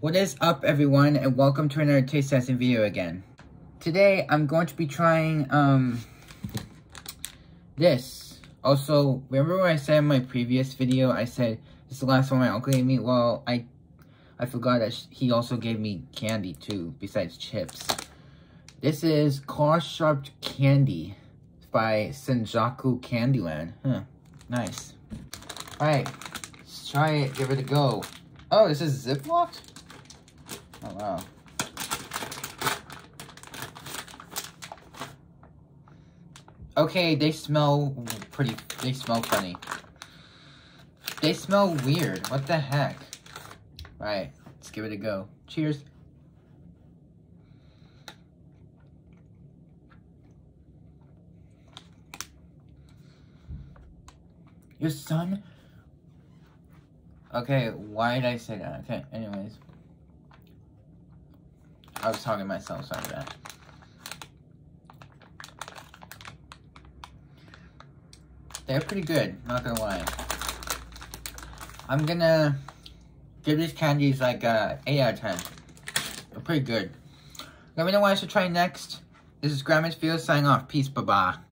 What is up everyone and welcome to another taste testing video again. Today I'm going to be trying um this. Also, remember when I said in my previous video I said this is the last one my uncle gave me? Well, I I forgot that he also gave me candy too, besides chips. This is Claw Shaped Candy by Senjaku Candyland. Huh, nice. Alright, let's try it, give it a go. Oh, this is Ziploc? Wow. Okay, they smell pretty, they smell funny. They smell weird. What the heck? Alright, let's give it a go. Cheers. Your son? Okay, why did I say that? Okay, anyways. I was talking to myself, sorry about that. They're pretty good, not gonna lie. I'm gonna give these candies like a 8 out of 10. They're pretty good. Let me know what I should try next. This is Grammage Field signing off. Peace, bye-bye.